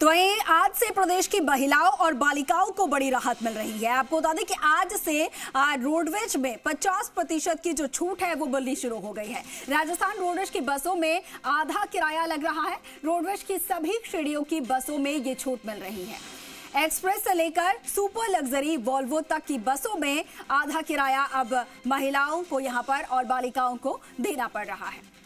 तो वहीं आज से प्रदेश की महिलाओं और बालिकाओं को बड़ी राहत मिल रही है। आपको बता दें कि आज से रोडवेज़ में 50 प्रतिशत की जो छूट है, वो मिलनी शुरू हो गई है। राजस्थान रोडवेज़ की बसों में आधा किराया लग रहा है। रोडवेज़ की सभी श्रेणियों की बसों में ये छूट मिल रही है। एक्सप्रेस से लेकर सुपर लग्जरी वॉल्वो तक की बसों में आधा किराया अब महिलाओं को यहाँ पर और बालिकाओं को देना पड़ रहा है।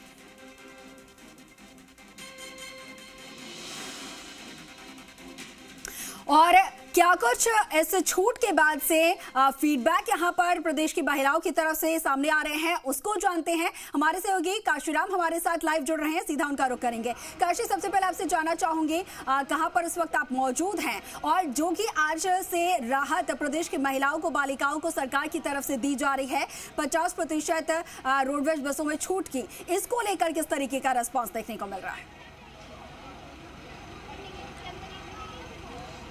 और क्या कुछ इस छूट के बाद से फीडबैक यहाँ पर प्रदेश की महिलाओं की तरफ़ से सामने आ रहे हैं, उसको जानते हैं हमारे सहयोगी काशीराम हमारे साथ लाइव जुड़ रहे हैं, सीधा उनका रुख करेंगे। काशी, सबसे पहले आपसे जानना चाहूँगी कहाँ पर इस वक्त आप मौजूद हैं? और जो कि आज से राहत प्रदेश की महिलाओं को, बालिकाओं को सरकार की तरफ़ से दी जा रही है, पचास प्रतिशत रोडवेज़ बसों में छूट की, इसको लेकर किस तरीके का रेस्पॉन्स देखने को मिल रहा है?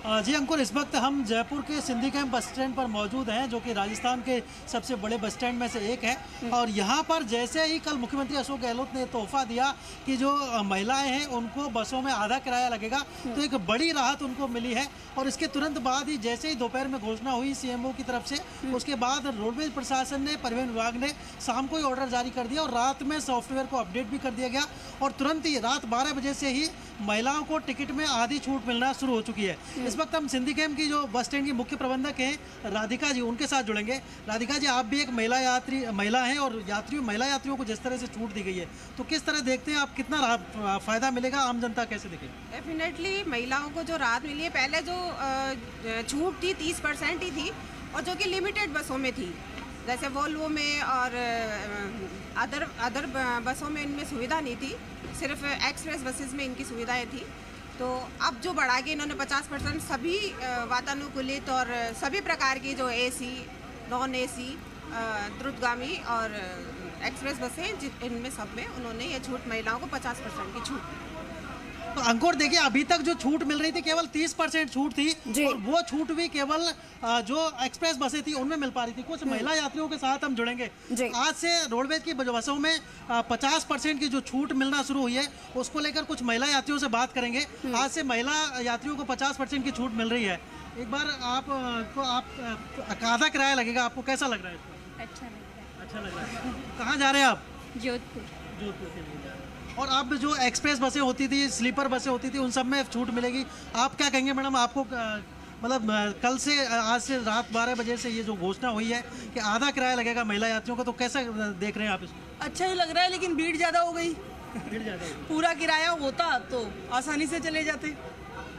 जी अंकुर इस वक्त हम जयपुर के सिंधी कैंप बस स्टैंड पर मौजूद हैं जो कि राजस्थान के सबसे बड़े बस स्टैंड में से एक है हम्म। और यहाँ पर जैसे ही कल मुख्यमंत्री अशोक गहलोत ने तोहफा दिया कि जो महिलाएँ हैं उनको बसों में आधा किराया लगेगा तो एक बड़ी राहत उनको मिली है और इसके तुरंत बाद ही जैसे ही दोपहर में घोषणा हुई सीएमओ की तरफ़ से हम्म। उसके बाद रोडवेज़ प्रशासन ने परिवहन विभाग ने शाम को ही ऑर्डर जारी कर दिया और रात में सॉफ्टवेयर को अपडेट भी कर दिया गया और तुरंत ही रात बारह बजे से ही महिलाओं को टिकट में आधी छूट मिलना शुरू हो चुकी है। इस वक्त हम सिंधी कैम्प की जो बस स्टैंड की मुख्य प्रबंधक हैं राधिका जी उनके साथ जुड़ेंगे। राधिका जी आप भी एक महिला यात्री महिला हैं और यात्रियों महिला यात्रियों को जिस तरह से छूट दी गई है तो किस तरह देखते हैं आप कितना फ़ायदा मिलेगा? आम जनता कैसे देखेगी डेफिनेटली महिलाओं को जो राहत मिली है पहले जो छूट थी तीस परसेंट ही थी और जो कि लिमिटेड बसों में थी जैसे वोल्वो में और अदर अदर बसों में इनमें सुविधा नहीं थी, सिर्फ़ एक्सप्रेस बसेस में इनकी सुविधाएँ थी। तो अब जो बढ़ा के इन्होंने 50 परसेंट सभी वातानुकूलित और सभी प्रकार की जो एसी नॉन एसी द्रुतगामी और एक्सप्रेस बसें इनमें सब में उन्होंने ये छूट, महिलाओं को 50 परसेंट की छूट तो अंकुर देखिए अभी तक जो छूट मिल रही थी केवल 30 परसेंट छूट थी और वो छूट भी केवल जो एक्सप्रेस बसें थी उनमें मिल पा रही थी। कुछ हम्म। महिला यात्रियों के साथ हम जुड़ेंगे। आज से रोडवेज़ की बसों में पचास परसेंट की जो छूट मिलना शुरू हुई है उसको लेकर कुछ महिला यात्रियों से बात करेंगे। हम्म। आज से महिला यात्रियों को पचास परसेंट की छूट मिल रही है। एक बार आप को आप आधा किराया लगेगा आपको? कैसा लग रहा है? अच्छा लग रहा है। अच्छा लग रहा है। कहाँ जा रहे हैं आप? जोधपुर। जोधपुर के लिए और अब जो एक्सप्रेस बसें होती थी स्लीपर बसें होती थी उन सब में छूट मिलेगी। आप क्या कहेंगे मैडम आपको मतलब कल से आज से रात बारह बजे से ये जो घोषणा हुई है कि आधा किराया लगेगा महिला यात्रियों का तो कैसा देख रहे हैं आप इसको अच्छा ही लग रहा है लेकिन भीड़ ज़्यादा हो गई। भीड़ ज़्यादा पूरा किराया होता तो आसानी से चले जाते।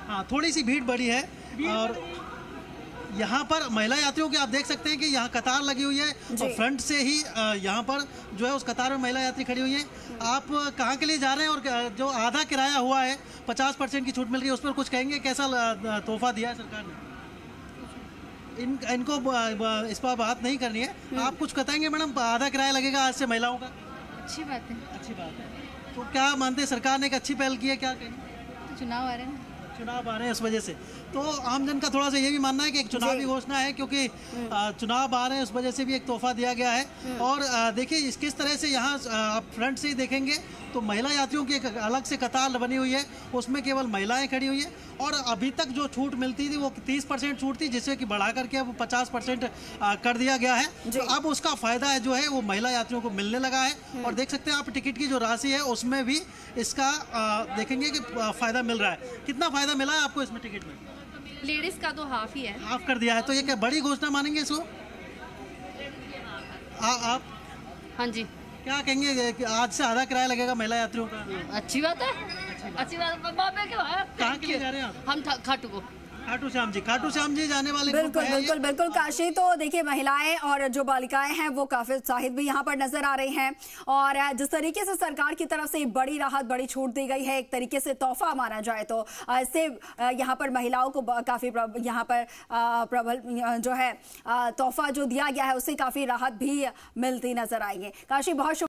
हाँ थोड़ी सी भीड़ बढ़ी है और यहाँ पर महिला यात्रियों की आप देख सकते हैं कि यहाँ कतार लगी हुई है और फ्रंट से ही यहाँ पर जो है उस कतार में महिला यात्री खड़ी हुई है। आप कहाँ के लिए जा रहे हैं और जो आधा किराया हुआ है पचास परसेंट की छूट मिल रही है उस पर कुछ कहेंगे कैसा तोहफा दिया है सरकार ने? इन इनको इस पर बात नहीं करनी है। हम्म। आप कुछ बताएँगे मैडम आधा किराया लगेगा आज से महिलाओं का? अच्छी बात है। अच्छी बात है। तो क्या मानते हैं सरकार ने एक अच्छी पहल की है क्या कहेंगे? तो चुनाव आ रहे हैं। चुनाव आ रहे हैं इस वजह से। तो आम जन का थोड़ा सा ये भी मानना है कि एक चुनावी घोषणा है क्योंकि हम्म। चुनाव आ रहे हैं उस वजह से भी एक तोहफा दिया गया है। हम्म। और देखिए इस किस तरह से यहाँ आप फ्रंट से ही देखेंगे तो महिला यात्रियों की एक अलग से कतार बनी हुई है। उसमें केवल महिलाएँ खड़ी हुई है। और अभी तक जो छूट मिलती थी वो 30 परसेंट छूट थी जिसे कि बढ़ा करके अब 50 परसेंट कर दिया गया है। तो अब उसका फ़ायदा है जो है वो महिला यात्रियों को मिलने लगा है। हम्म। और देख सकते हैं आप टिकट की जो राशि है उसमें भी इसका देखेंगे कि फ़ायदा मिल रहा है। कितना फ़ायदा मिला आपको इसमें टिकट में? लेडीज़ का तो हाफ़ ही है। हाफ़ कर दिया है तो ये क्या बड़ी घोषणा मानेंगे इसको? आप? हाँ जी। क्या कहेंगे कि आज से आधा किराया लगेगा महिला यात्रियों का? अच्छी बात है। अच्छी बात। कहाँ के लिए जा रहे हैं आप? हम खाटू को। खाटू श्याम जी खाटू श्याम जी जाने वाले बिल्कुल बिल्कुल बिल्कुल। काशी तो देखिए महिलाएँ और जो बालिकाएँ हैं वो काफ़ी उत्साहित भी यहाँ पर नज़र आ रही हैं। और जिस तरीके से सरकार की तरफ़ से बड़ी राहत बड़ी छूट दी गई है एक तरीके से तोहफा माना जाए तो इससे यहाँ पर महिलाओं को काफ़ी यहाँ पर प्रबल जो है तोहफा जो दिया गया है उससे काफ़ी राहत भी मिलती नज़र आएँगे। काशी बहुत